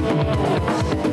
Música